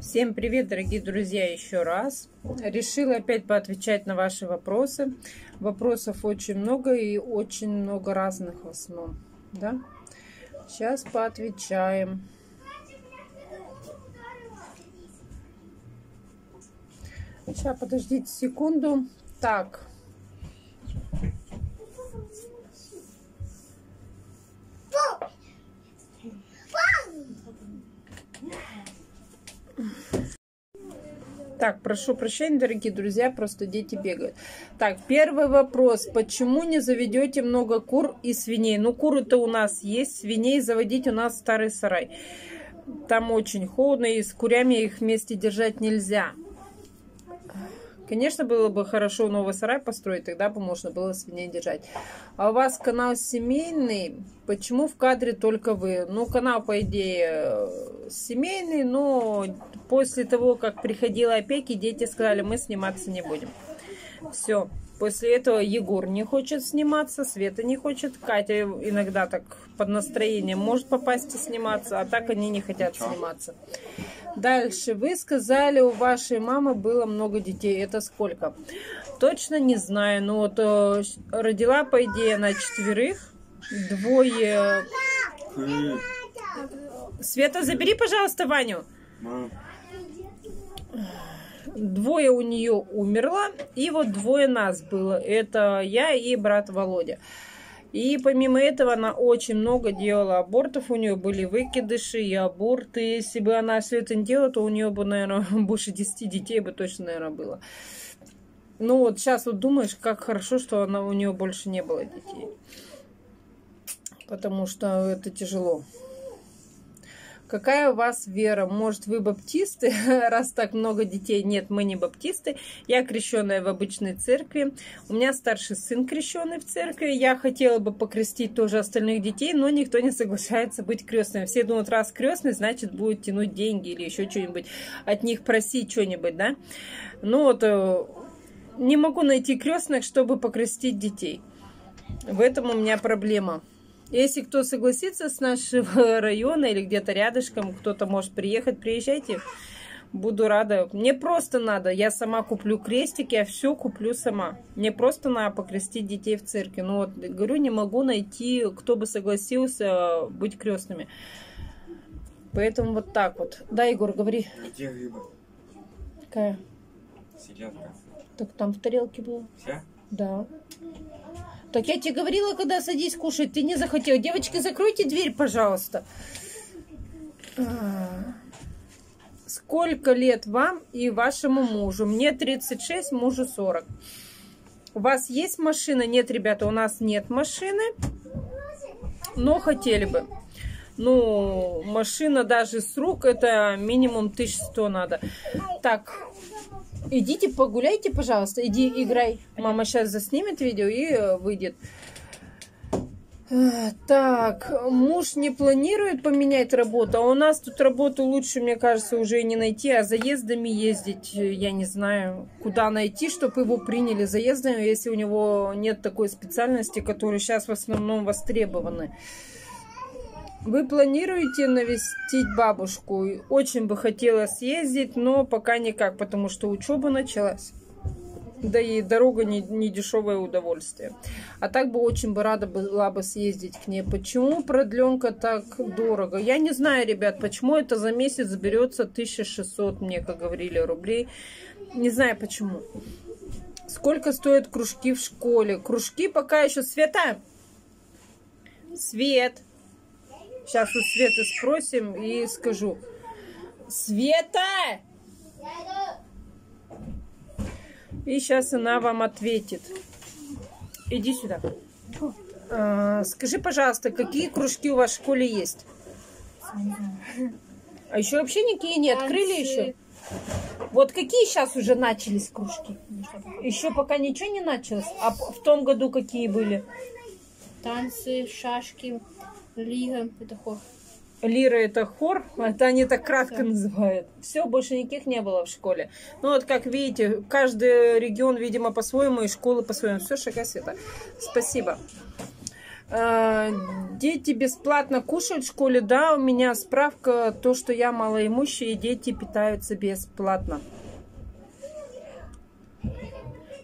Всем привет, дорогие друзья, еще раз. Решила опять поотвечать на ваши вопросы. Вопросов очень много и очень много разных в основном. Да? Сейчас поотвечаем. Сейчас, подождите секунду. Так, Так, прошу прощения, дорогие друзья, просто дети бегают. Так, первый вопрос. Почему не заведете много кур и свиней? Ну, куры-то у нас есть, свиней заводить у нас старый сарай. Там очень холодно, и с курями их вместе держать нельзя. Конечно, было бы хорошо новый сарай построить, тогда бы можно было свиней держать. А у вас канал семейный, почему в кадре только вы? Ну, канал, по идее, семейный, но после того, как приходила опеки, дети сказали, мы сниматься не будем. Все. После этого Егор не хочет сниматься, Света не хочет, Катя иногда так под настроением может попасть и сниматься, а так они не хотят сниматься. Дальше. Вы сказали, у вашей мамы было много детей. Это сколько? Точно не знаю. Но вот э, родила, по идее, на четверых. Двое... Света, забери, пожалуйста, Ваню. Двое у нее умерло, и вот двое нас было. Это я и брат Володя. И помимо этого она очень много делала абортов. У нее были выкидыши и аборты. Если бы она все это не делала, то у нее бы, наверное, больше 10 детей бы точно, наверное, было. Ну вот сейчас вот думаешь, как хорошо, что она, у нее больше не было детей. Потому что это тяжело. Какая у вас вера? Может, вы баптисты, раз так много детей? Нет, мы не баптисты. Я крещенная в обычной церкви. У меня старший сын крещенный в церкви. Я хотела бы покрестить тоже остальных детей, но никто не соглашается быть крестным. Все думают, раз крестный, значит, будет тянуть деньги или еще что-нибудь. От них просить что-нибудь, да? Ну вот, э, не могу найти крестных, чтобы покрестить детей. В этом у меня проблема. Если кто согласится с нашего района или где-то рядышком, кто-то может приехать, приезжайте. Буду рада. Мне просто надо. Я сама куплю крестики, я все куплю сама. Мне просто надо покрестить детей в церкви. Ну вот, говорю, не могу найти, кто бы согласился быть крестными. Поэтому вот так вот. Да, Егор, говори. Где рыба? Какая? Селедка. Так там в тарелке было. Вся? Да. Так я тебе говорила, когда садись кушать, ты не захотела. Девочки, закройте дверь, пожалуйста. А. Сколько лет вам и вашему мужу? Мне 36, мужу 40. У вас есть машина? Нет, ребята, у нас нет машины. Но хотели бы. Ну, машина даже с рук, это минимум 1100 надо. Так, Идите погуляйте, пожалуйста. Иди играй. Мама сейчас заснимет видео и э, выйдет. Э, так, муж не планирует поменять работу, а у нас тут работу лучше, мне кажется, уже не найти, а заездами ездить, э, я не знаю, куда найти, чтобы его приняли заездами, если у него нет такой специальности, которая сейчас в основном востребованы. Вы планируете навестить бабушку? Очень бы хотела съездить, но пока никак, потому что учеба началась. Да и дорога не, не дешевое удовольствие. А так бы очень бы рада была бы съездить к ней. Почему продленка так дорого? Я не знаю, ребят, почему это за месяц берется 1600, мне, как говорили, рублей. Не знаю почему. Сколько стоят кружки в школе? Кружки пока еще... Света! Свет! Сейчас у Светы спросим и скажу. Света! И сейчас она вам ответит. Иди сюда. А, скажи, пожалуйста, какие кружки у вас в школе есть? А еще вообще никакие не открыли еще? Вот какие сейчас уже начались кружки? Еще пока ничего не началось. А в том году какие были? Танцы, шашки, Лира это хор. Лира это хор, это они так кратко называют. Все, больше никаких не было в школе. Ну вот, как видите, каждый регион, видимо, по-своему, и школы по-своему. Все, шага света. Спасибо. Э, Дети бесплатно кушают в школе, да, у меня справка, то, что я малоимущие, дети питаются бесплатно.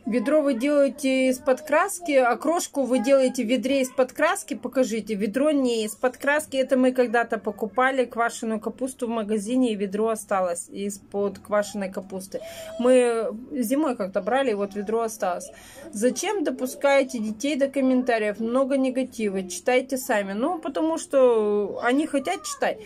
Ведро вы делаете из-под краски, а крошку вы делаете в ведре из-под краски. Покажите. Ведро не из-под краски. Это мы когда-то покупали квашеную капусту в магазине, и ведро осталось из-под квашеной капусты. Мы зимой как-то брали, и вот ведро осталось. Зачем допускаете детей до комментариев? Много негатива. Читайте сами. Ну, потому что они хотят читать.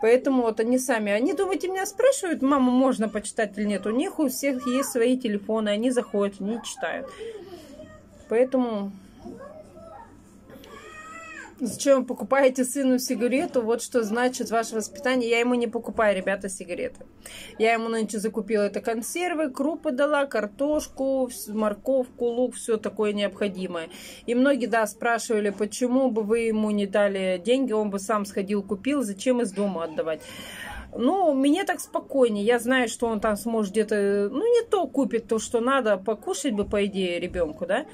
Поэтому вот они сами, они, думаете, меня спрашивают, мама, можно почитать или нет? У них у всех есть свои телефоны, они заходят, они читают. Поэтому Зачем вы покупаете сыну сигарету? Вот что значит ваше воспитание. Я ему не покупаю, ребята, сигареты. Я ему нынче закупила это консервы, крупы дала, картошку, морковку, лук, все такое необходимое. И многие, да, спрашивали, почему бы вы ему не дали деньги, он бы сам сходил, купил, зачем из дома отдавать. Ну, мне так спокойнее. Я знаю, что он там сможет где-то, ну, не то купит, то, что надо, покушать бы, по идее, ребенку, да.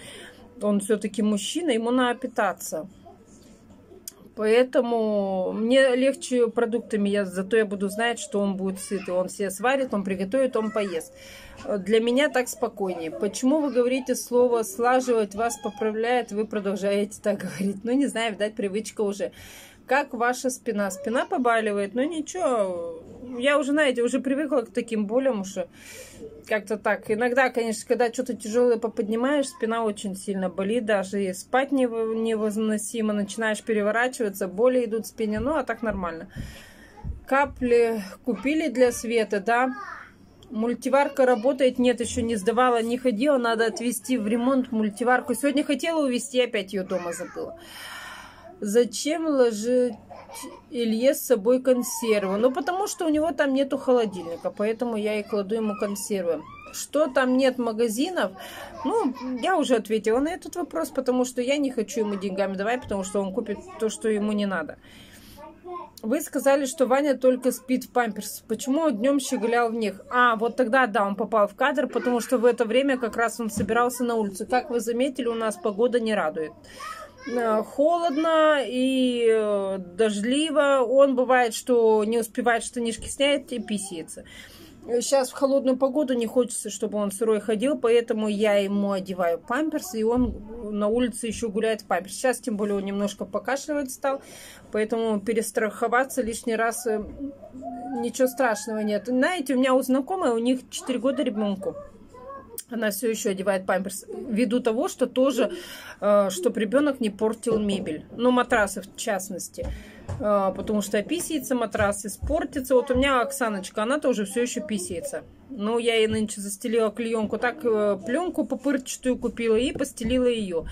Он все-таки мужчина, ему надо питаться. Поэтому мне легче продуктами, я, зато я буду знать, что он будет сытый. Он все сварит, он приготовит, он поест. Для меня так спокойнее. Почему вы говорите слово «слаживать» вас поправляет, вы продолжаете так говорить? Ну, не знаю, видать, привычка уже. Как ваша спина? Спина побаливает, но ничего. Я уже, знаете, уже привыкла к таким болям уже как-то так. Иногда, конечно, когда что-то тяжелое поподнимаешь, спина очень сильно болит, даже и спать невыносимо, начинаешь переворачиваться, боли идут в спине, ну, а так нормально. Капли купили для света, да. Мультиварка работает, нет, еще не сдавала, не ходила, надо отвезти в ремонт мультиварку. Сегодня хотела увезти, опять ее дома забыла. Зачем ложить Илье с собой консервы. Ну, потому что у него там нету холодильника, поэтому я и кладу ему консервы. Что там нет магазинов? Ну, я уже ответила на этот вопрос, потому что я не хочу ему деньгами давать, потому что он купит то, что ему не надо. Вы сказали, что Ваня только спит в памперс. Почему днем щеголял в них? А, вот тогда, да, он попал в кадр, потому что в это время как раз он собирался на улицу. Как вы заметили, у нас погода не радует. Э, холодно и э, дождливо. Он бывает, что не успевает штанишки снять и писается. Сейчас в холодную погоду не хочется, чтобы он сырой ходил, поэтому я ему одеваю памперс, и он на улице еще гуляет в памперс. Сейчас, тем более, он немножко покашливать стал, поэтому перестраховаться лишний раз э, ничего страшного нет. Знаете, у меня у знакомой, у них 4 года ребенку она все еще одевает памперс, ввиду того, что тоже, э, чтобы ребенок не портил мебель. Ну, матрасы в частности. Э, потому что писается матрас, испортится. Вот у меня Оксаночка, она тоже все еще писается. Ну, я ей нынче застелила клеенку, так э, пленку попырчатую купила и постелила ее.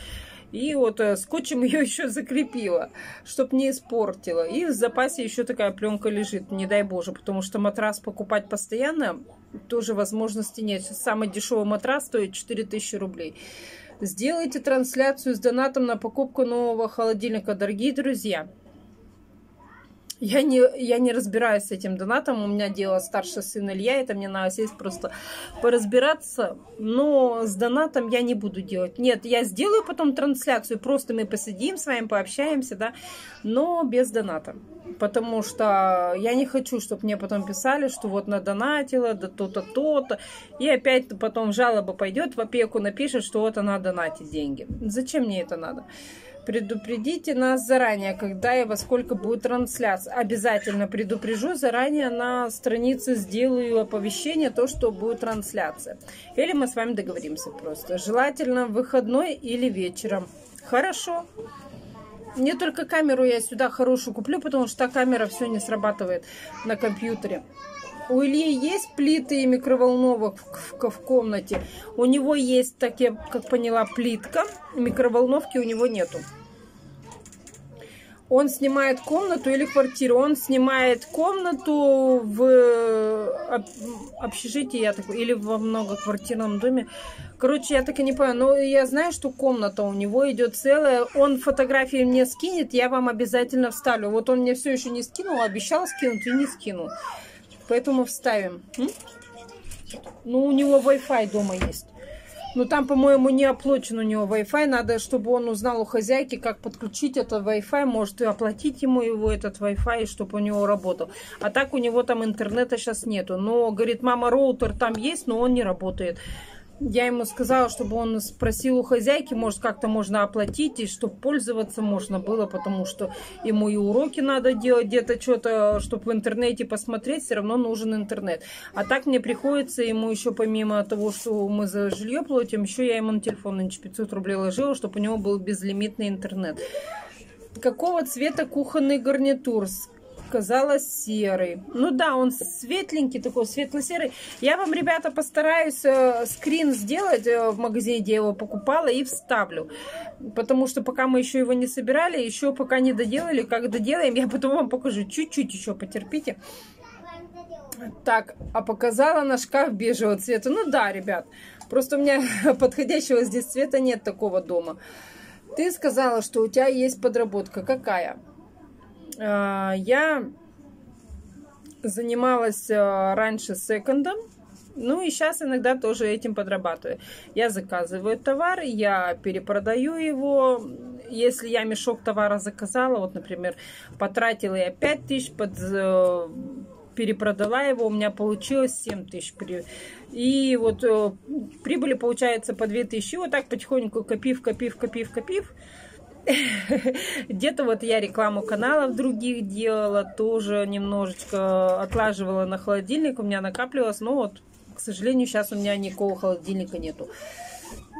И вот э, скотчем ее еще закрепила, чтобы не испортила. И в запасе еще такая пленка лежит, не дай боже, потому что матрас покупать постоянно тоже возможности нет. Самый дешевый матрас стоит 4000 рублей. Сделайте трансляцию с донатом на покупку нового холодильника, дорогие друзья. Я не, я не разбираюсь с этим донатом. У меня дело старший сын Илья. Это мне надо сесть просто поразбираться. Но с донатом я не буду делать. Нет, я сделаю потом трансляцию. Просто мы посидим с вами, пообщаемся, да. Но без доната. Потому что я не хочу, чтобы мне потом писали, что вот надонатила, да то-то, то-то. И опять потом жалоба пойдет в опеку, напишет, что вот она донатит деньги. Зачем мне это надо? Предупредите нас заранее, когда и во сколько будет трансляция. Обязательно предупрежу заранее на странице, сделаю оповещение, то, что будет трансляция. Или мы с вами договоримся просто. Желательно выходной или вечером. Хорошо. Мне только камеру я сюда хорошую куплю, потому что та камера все не срабатывает на компьютере. У Ильи есть плиты и микроволновок в, комнате. У него есть, так я как поняла, плитка. Микроволновки у него нету. Он снимает комнату или квартиру. Он снимает комнату в общежитии, я так, или во многоквартирном доме. Короче, я так и не поняла. Но я знаю, что комната у него идет целая. Он фотографии мне скинет, я вам обязательно вставлю. Вот он мне все еще не скинул, обещал скинуть и не скинул. Поэтому вставим. М? Ну, у него Wi-Fi дома есть. Ну, там, по-моему, не оплачен у него Wi-Fi. Надо, чтобы он узнал у хозяйки, как подключить этот Wi-Fi. Может, и оплатить ему его этот Wi-Fi, чтобы у него работал. А так у него там интернета сейчас нету. Но, говорит, мама, роутер там есть, но он не работает. Я ему сказала, чтобы он спросил у хозяйки, может, как-то можно оплатить, и чтобы пользоваться можно было, потому что ему и уроки надо делать где-то что-то, чтобы в интернете посмотреть, все равно нужен интернет. А так мне приходится ему еще, помимо того, что мы за жилье платим, еще я ему на телефон на 500 рублей ложила, чтобы у него был безлимитный интернет. Какого цвета кухонный гарнитур? Сказала серый. Ну да, он светленький такой, светло-серый. Я вам, ребята, постараюсь э, скрин сделать э, в магазине, где я его покупала, и вставлю. Потому что пока мы еще его не собирали, еще пока не доделали. Как доделаем, я потом вам покажу. Чуть-чуть еще потерпите. Так, а показала на шкаф бежевого цвета. Ну да, ребят, просто у меня подходящего здесь цвета нет такого дома. Ты сказала, что у тебя есть подработка. Какая? А, я занималась а, раньше секондом, ну и сейчас иногда тоже этим подрабатываю. Я заказываю товар, я перепродаю его. Если я мешок товара заказала, вот, например, потратила я 5 тысяч, под, э, перепродала его, у меня получилось 7 тысяч. И вот э, прибыли получается по 2 тысячи. Вот так потихоньку копив, копив, копив, копив. Где-то вот я рекламу каналов других делала, тоже немножечко отлаживала на холодильник, у меня накапливалось, но вот, к сожалению, сейчас у меня никакого холодильника нету.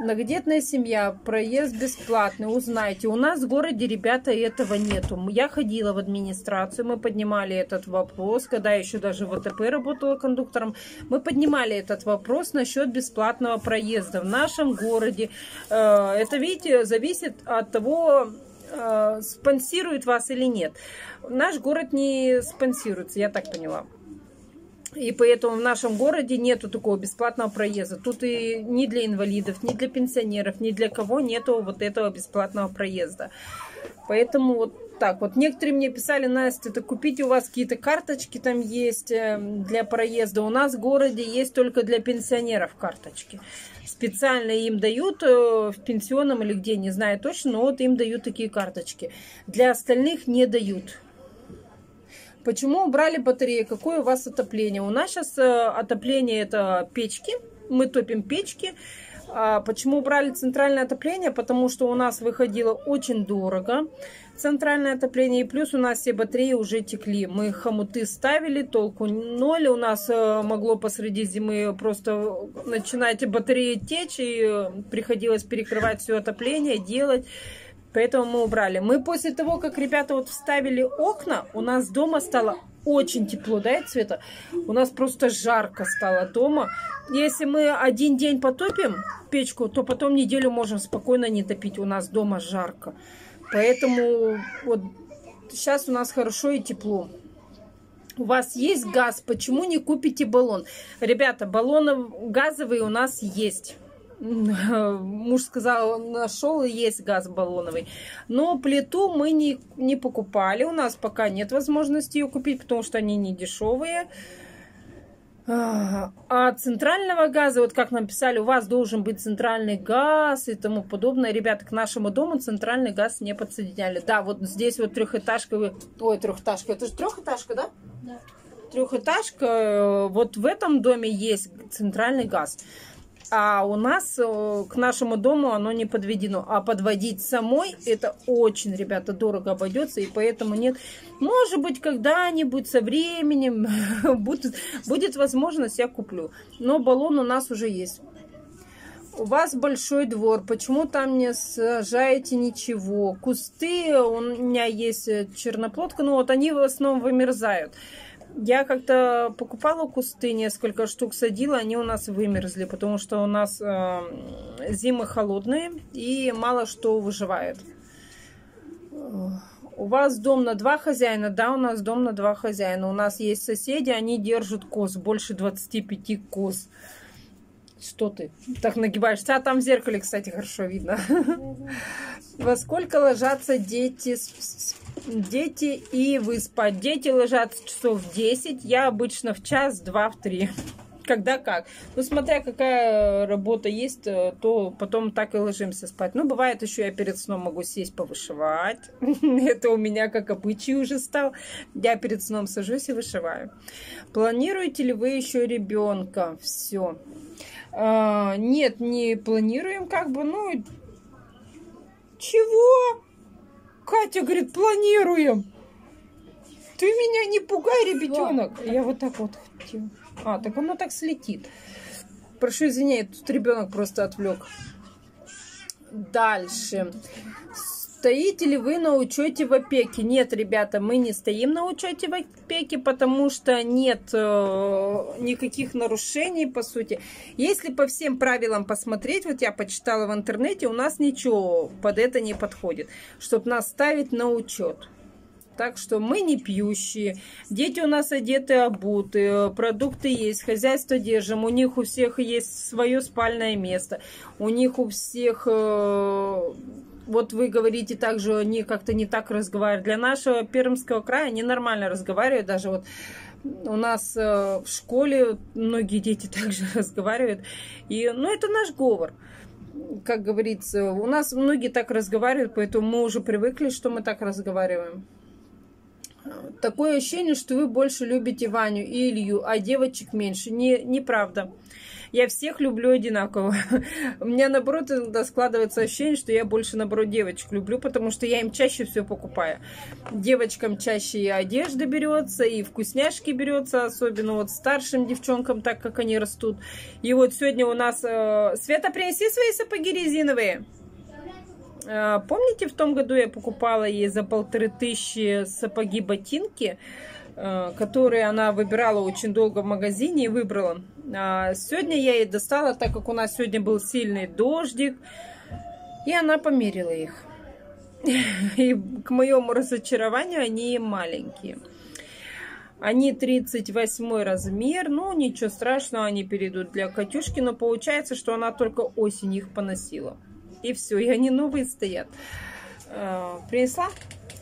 Многодетная семья, проезд бесплатный, узнайте. У нас в городе, ребята, этого нету. Я ходила в администрацию, мы поднимали этот вопрос, когда я еще даже в АТП работала кондуктором. Мы поднимали этот вопрос насчет бесплатного проезда в нашем городе. Э, это, видите, зависит от того, э, спонсирует вас или нет. Наш город не спонсируется, я так поняла. И поэтому в нашем городе нету такого бесплатного проезда. Тут и ни для инвалидов, ни для пенсионеров, ни для кого нету вот этого бесплатного проезда. Поэтому вот так вот. Некоторые мне писали, Настя, это купите у вас какие-то карточки там есть э, для проезда. У нас в городе есть только для пенсионеров карточки. Специально им дают э, в пенсионном или где, не знаю точно, но вот им дают такие карточки. Для остальных не дают. Почему убрали батареи? Какое у вас отопление? У нас сейчас э, отопление это печки. Мы топим печки. А почему убрали центральное отопление? Потому что у нас выходило очень дорого центральное отопление. И плюс у нас все батареи уже текли. Мы хомуты ставили, толку ноль. У нас э, могло посреди зимы просто начинать батареи течь. И э, приходилось перекрывать все отопление, делать. Поэтому мы убрали. Мы после того, как ребята вот вставили окна, у нас дома стало очень тепло, да, цвета? У нас просто жарко стало дома. Если мы один день потопим печку, то потом неделю можем спокойно не топить. У нас дома жарко. Поэтому вот сейчас у нас хорошо и тепло. У вас есть газ, почему не купите баллон? Ребята, баллоны газовые у нас есть. Муж сказал, нашел и есть газ баллоновый. Но плиту мы не, не покупали. У нас пока нет возможности ее купить, потому что они не дешевые. А центрального газа, вот как нам писали, у вас должен быть центральный газ и тому подобное. Ребята, к нашему дому центральный газ не подсоединяли. Да, вот здесь вот трехэтажка. Ой, трехэтажка. Это же трехэтажка, да? Да. Трехэтажка. Вот в этом доме есть центральный газ. А у нас э, к нашему дому оно не подведено. А подводить самой это очень, ребята, дорого обойдется. И поэтому нет. Может быть, когда-нибудь со временем будет, будет возможность, я куплю. Но баллон у нас уже есть. У вас большой двор, почему там не сажаете ничего? Кусты, у меня есть черноплодка, но вот они в основном вымерзают. Я как-то покупала кусты, несколько штук садила, они у нас вымерзли, потому что у нас э, зимы холодные и мало что выживает. У вас дом на два хозяина? Да, у нас дом на два хозяина. У нас есть соседи, они держат коз, больше 25 коз. Что ты так нагибаешься? А там в зеркале, кстати, хорошо видно. Во сколько ложатся дети дети и вы спать. Дети ложатся часов в 10, я обычно в час, два, в три. когда как. Ну, смотря какая работа есть, э, то потом так и ложимся спать. Ну, бывает еще я перед сном могу сесть повышивать. Это у меня как обычай уже стал. Я перед сном сажусь и вышиваю. Планируете ли вы еще ребенка? Все. А, нет, не планируем, как бы, ну, чего? Катя говорит, планируем. Ты меня не пугай, ребятенок. Я вот так вот хотела. А, так оно так слетит. Прошу извинения, тут ребенок просто отвлек. Дальше. Стоите ли вы на учете в опеке? Нет, ребята, мы не стоим на учете в опеке, потому что нет э, никаких нарушений, по сути. Если по всем правилам посмотреть, вот я почитала в интернете, у нас ничего под это не подходит, чтобы нас ставить на учет. Так что мы не пьющие, дети у нас одеты, обуты, продукты есть, хозяйство держим, у них у всех есть свое спальное место, у них у всех, э, вот вы говорите также, они как-то не так разговаривают. Для нашего Пермского края они нормально разговаривают, даже вот у нас э, в школе многие дети также разговаривают, и, ну, это наш говор как говорится, у нас многие так разговаривают, поэтому мы уже привыкли, что мы так разговариваем такое ощущение, что вы больше любите Ваню и Илью, а девочек меньше. Не, неправда. Я всех люблю одинаково. У меня, наоборот, иногда складывается ощущение, что я больше, наоборот, девочек люблю, потому что я им чаще все покупаю. Девочкам чаще и одежда берется, и вкусняшки берется, особенно вот старшим девчонкам, так как они растут. И вот сегодня у нас... Э, Света, принеси свои сапоги резиновые. А, помните, в том году я покупала ей за полторы тысячи сапоги-ботинки, а, которые она выбирала очень долго в магазине и выбрала. А, сегодня я ей достала, так как у нас сегодня был сильный дождик, и она померила их. И к моему разочарованию они маленькие. Они 38 размер, ну ничего страшного, они перейдут для Катюшки, но получается, что она только осень их поносила и все, и они новые стоят. А, принесла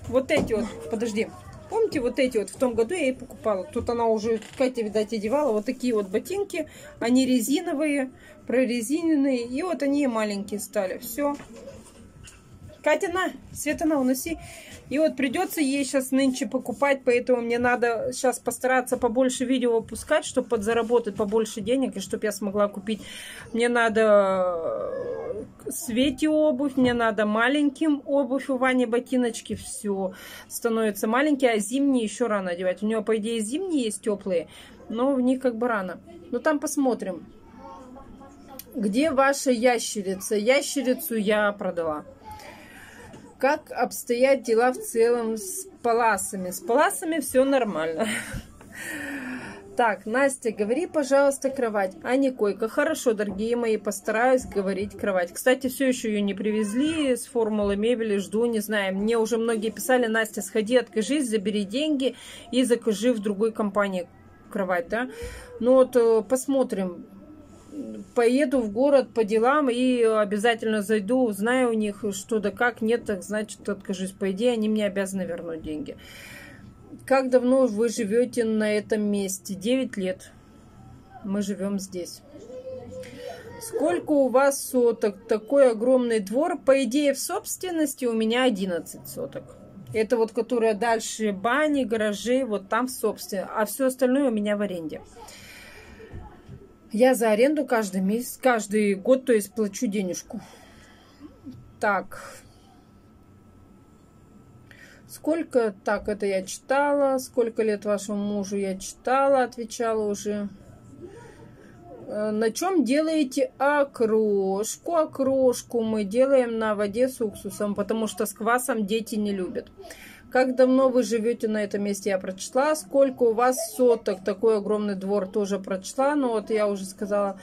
вот эти вот, подожди, помните вот эти вот, в том году я ей покупала, тут она уже, Катя, видать, одевала, вот такие вот ботинки, они резиновые, прорезиненные, и вот они маленькие стали, все. Катя, на, Света, на, уноси. И вот придется ей сейчас нынче покупать, поэтому мне надо сейчас постараться побольше видео выпускать, чтобы подзаработать побольше денег, и чтобы я смогла купить. Мне надо Свете обувь, мне надо маленьким обувь, у Вани ботиночки, все становится маленькие, а зимние еще рано одевать. У нее, по идее, зимние есть теплые, но в них как бы рано. Но там посмотрим. Где ваша ящерица? Ящерицу я продала. Как обстоят дела в целом с паласами? С паласами все нормально. Так, Настя, говори, пожалуйста, кровать, а не койка. Хорошо, дорогие мои, постараюсь говорить кровать. Кстати, все еще ее не привезли с формулы мебели, жду, не знаю. Мне уже многие писали, Настя, сходи, откажись, забери деньги и закажи в другой компании кровать, да. Ну вот, э, посмотрим. Поеду в город по делам и обязательно зайду, узнаю у них что да как. Нет, так значит откажусь. По идее, они мне обязаны вернуть деньги. Как давно вы живете на этом месте? 9 лет. Мы живем здесь. Сколько у вас соток? Такой огромный двор. По идее, в собственности у меня 11 соток. Это вот, которая дальше бани, гаражи, вот там в собственности. А все остальное у меня в аренде. Я за аренду каждый месяц, каждый год, то есть плачу денежку. Так, Сколько, так, это я читала. Сколько лет вашему мужу я читала, отвечала уже. Э, на чем делаете окрошку? Окрошку мы делаем на воде с уксусом, потому что с квасом дети не любят. Как давно вы живете на этом месте, я прочла. Сколько у вас соток, такой огромный двор тоже прочла. Но вот я уже сказала,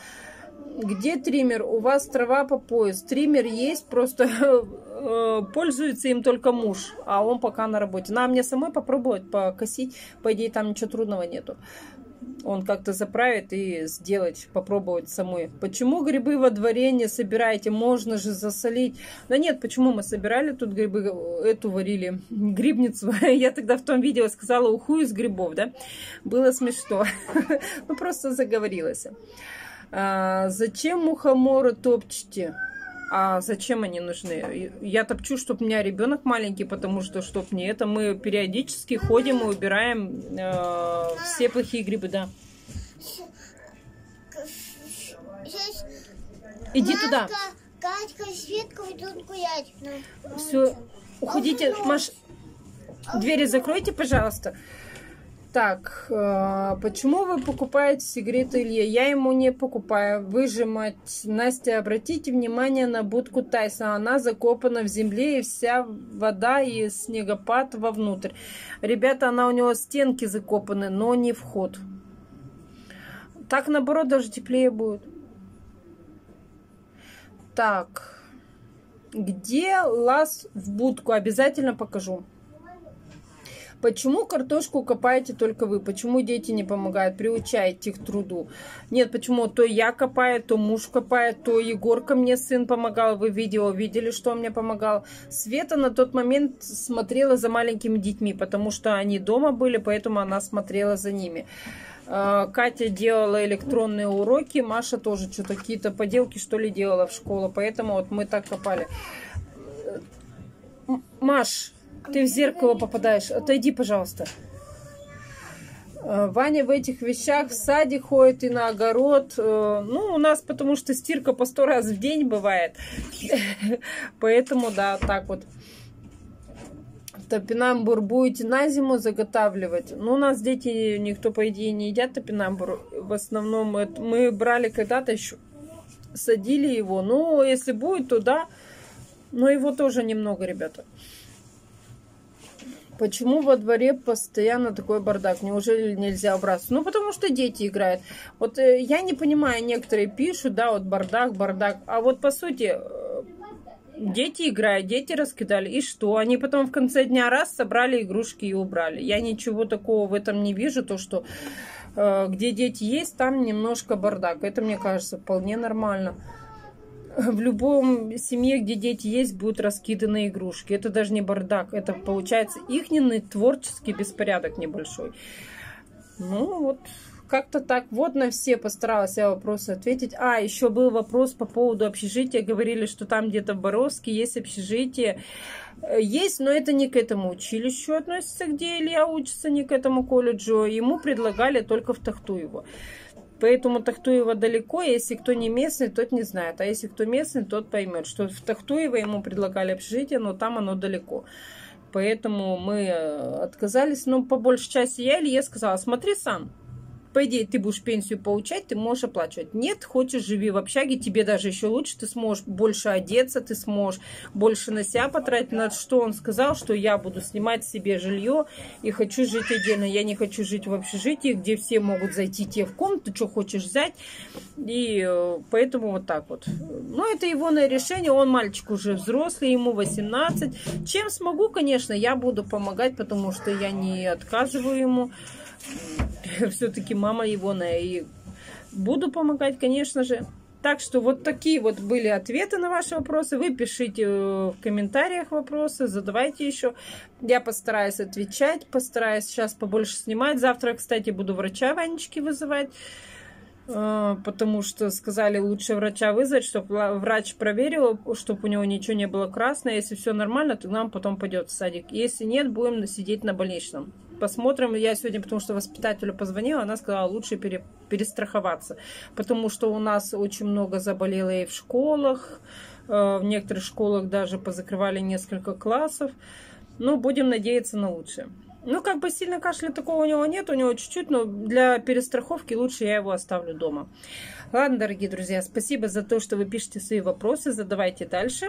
где триммер? У вас трава по пояс. Триммер есть, просто э, пользуется им только муж, а он пока на работе. На мне самой попробовать покосить. По идее, там ничего трудного нету. он как-то заправит и сделать, попробовать самой. Почему грибы во дворе не собираете? Можно же засолить. Да нет, почему мы собирали тут грибы, эту варили, грибницу. Я тогда в том видео сказала уху из грибов, да? Было смешно. Ну, просто заговорилась. А, зачем мухоморы топчете? А зачем они нужны? Я топчу, чтобы у меня ребенок маленький, потому что, чтоб не это, мы периодически ходим и убираем э, все плохие грибы, да. Иди туда. Катька, Светка идут гулять. Все, уходите, Маш, двери закройте, пожалуйста. Так, э, почему вы покупаете сигареты Илье? Я ему не покупаю. Выжимать. Настя, обратите внимание на будку Тайсона. Она закопана в земле и вся вода и снегопад вовнутрь. Ребята, она у него стенки закопаны, но не вход. Так, наоборот, даже теплее будет. Так, где лаз в будку? Обязательно покажу. Почему картошку копаете только вы? Почему дети не помогают? Приучаете к труду. Нет, почему? То я копаю, то муж копает, то Егорка мне сын помогал. Вы видео видели, что он мне помогал. Света на тот момент смотрела за маленькими детьми, потому что они дома были, поэтому она смотрела за ними. А, Катя делала электронные уроки, Маша тоже что-то какие-то поделки что ли делала в школу, поэтому вот мы так копали. Маш, ты в зеркало попадаешь. Отойди, пожалуйста. Э, Ваня в этих вещах в саде ходит и на огород. Э, ну, у нас потому что стирка по сто раз в день бывает. Поэтому, да, так вот. Топинамбур будете на зиму заготавливать. Ну, у нас дети, никто, по идее, не едят топинамбур. В основном это мы брали когда-то еще, садили его. Ну, если будет, то да. Но его тоже немного, ребята. Почему во дворе постоянно такой бардак? Неужели нельзя убраться? Ну, потому что дети играют. Вот э, я не понимаю, некоторые пишут, да, вот бардак, бардак. А вот по сути, э, дети играют, дети раскидали. И что? Они потом в конце дня раз собрали игрушки и убрали. Я ничего такого в этом не вижу. То, что э, где дети есть, там немножко бардак. Это, мне кажется, вполне нормально в любом семье, где дети есть, будут раскиданы игрушки. Это даже не бардак, это получается ихненный творческий беспорядок небольшой. Ну вот, как-то так. Вот на все постаралась я вопросы ответить. А, еще был вопрос по поводу общежития. Говорили, что там где-то в Боровске есть общежитие. Есть, но это не к этому училищу относится, где Илья учится, не к этому колледжу. Ему предлагали только в Тахтуево. Поэтому Тахтуево далеко, если кто не местный, тот не знает. А если кто местный, тот поймет, что в Тахтуево ему предлагали общежитие, но там оно далеко. Поэтому мы э, отказались. Но по большей части я или я сказала, смотри сам по идее, ты будешь пенсию получать, ты можешь оплачивать. Нет, хочешь, живи в общаге, тебе даже еще лучше, ты сможешь больше одеться, ты сможешь больше на себя потратить. На что он сказал, что я буду снимать себе жилье и хочу жить отдельно. Я не хочу жить в общежитии, где все могут зайти тебе в комнату, что хочешь взять. И э, поэтому вот так вот. Ну, это его на решение. Он мальчик уже взрослый, ему 18. Чем смогу, конечно, я буду помогать, потому что я не отказываю ему. все-таки мама его и буду помогать, конечно же. Так что вот такие вот были ответы на ваши вопросы. Вы пишите в комментариях вопросы, задавайте еще. Я постараюсь отвечать, постараюсь сейчас побольше снимать. Завтра, кстати, буду врача Ванечки вызывать. Э, потому что сказали лучше врача вызвать, чтобы врач проверил, чтобы у него ничего не было красное. Если все нормально, то нам потом пойдет в садик. Если нет, будем сидеть на больничном посмотрим. Я сегодня, потому что воспитателю позвонила, она сказала, лучше пере, перестраховаться. Потому что у нас очень много заболело и в школах. Э, в некоторых школах даже позакрывали несколько классов. Ну, будем надеяться на лучшее. Ну, как бы сильно кашля такого у него нет, у него чуть-чуть, но для перестраховки лучше я его оставлю дома. Ладно, дорогие друзья, спасибо за то, что вы пишете свои вопросы, задавайте дальше.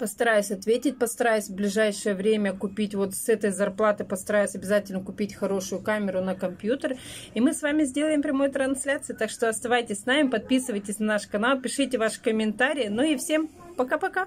Постараюсь ответить, постараюсь в ближайшее время купить вот с этой зарплаты, постараюсь обязательно купить хорошую камеру на компьютер. И мы с вами сделаем прямую трансляцию. Так что оставайтесь с нами, подписывайтесь на наш канал, пишите ваши комментарии. Ну и всем пока-пока!